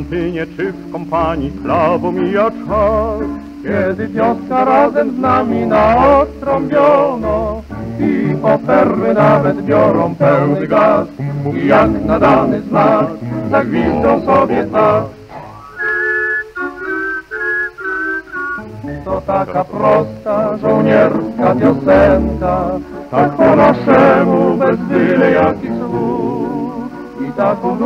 kantynie czy w kompanii klawą mija czas. Kiedy wioska razem z nami naostrąbiono I po perły nawet biorą pełny gaz I jak nadany znak zagwizdą sobie tak To taka prosta żołnierska piosenka Tak po naszemu bez byle jakich słów I taką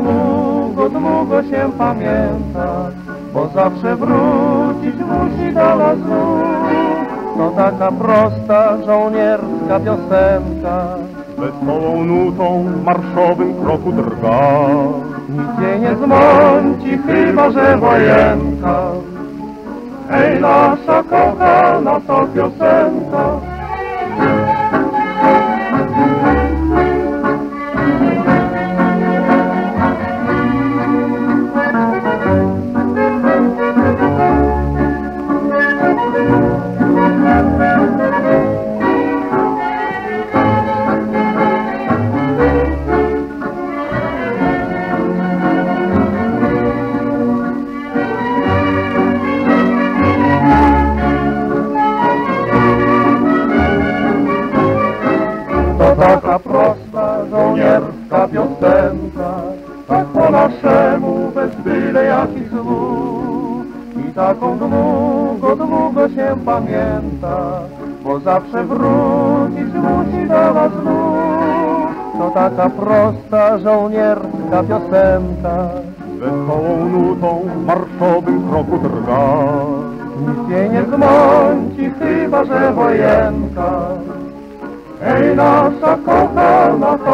długo, długo się pamięta Bo zawsze wrócić musi do znów To taka prosta żołnierska piosenka. Wesołą nutą w marszowym kroku drga. Nic jej nie zmąci, chyba że wojenka. Hej, nasza kochana to piosenka taka prosta żołnierska piosenka, tak po naszemu bez byle jakich słów. I taką długo, długo się pamięta, bo zawsze wrócić musi do was znów. To taka prosta żołnierska piosenka, Wesołą nutą w marszowym kroku drga. nic jej nie zmąci, chyba że wojenka. Ej, nasza kochana to piosenka,